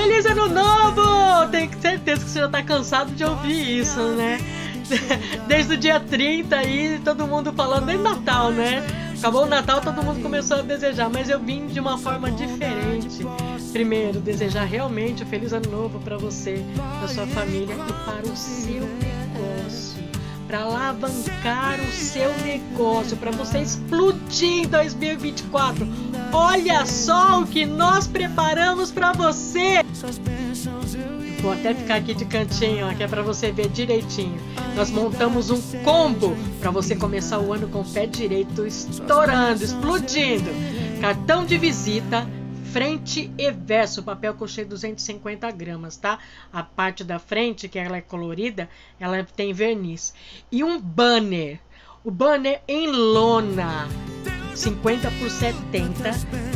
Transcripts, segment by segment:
Feliz Ano Novo! Tenho certeza que você já tá cansado de ouvir isso, né? Desde o dia 30 aí, todo mundo falando desde Natal, né? Acabou o Natal, todo mundo começou a desejar, mas eu vim de uma forma diferente. Primeiro, desejar realmente um feliz ano novo para você, para sua família e para o seu negócio. Para alavancar o seu negócio, para você explodir em 2024. Olha só o que nós preparamos para você. Vou até ficar aqui de cantinho, ó, que é para você ver direitinho. Nós montamos um combo para você começar o ano com o pé direito estourando, explodindo. Cartão de visita, frente e verso, papel cochê 250 gramas, tá? A parte da frente, que ela é colorida, ela tem verniz. E um banner, o banner em lona, 50 por 70.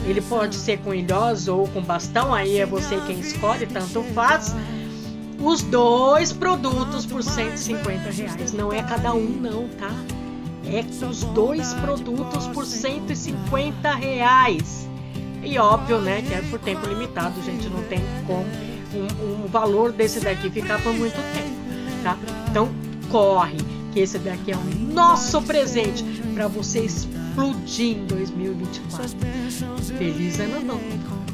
Ele pode ser com ilhós ou com bastão, aí é você quem escolhe, tanto faz. Os dois produtos por 150 reais. Não é cada um, não, tá? É os dois produtos por 150 reais. E óbvio, né, que é por tempo limitado, gente. Não tem como um, um valor desse daqui ficar por muito tempo, tá? Então, corre, que esse daqui é o nosso presente para você explodir em 2024. Feliz ano novo!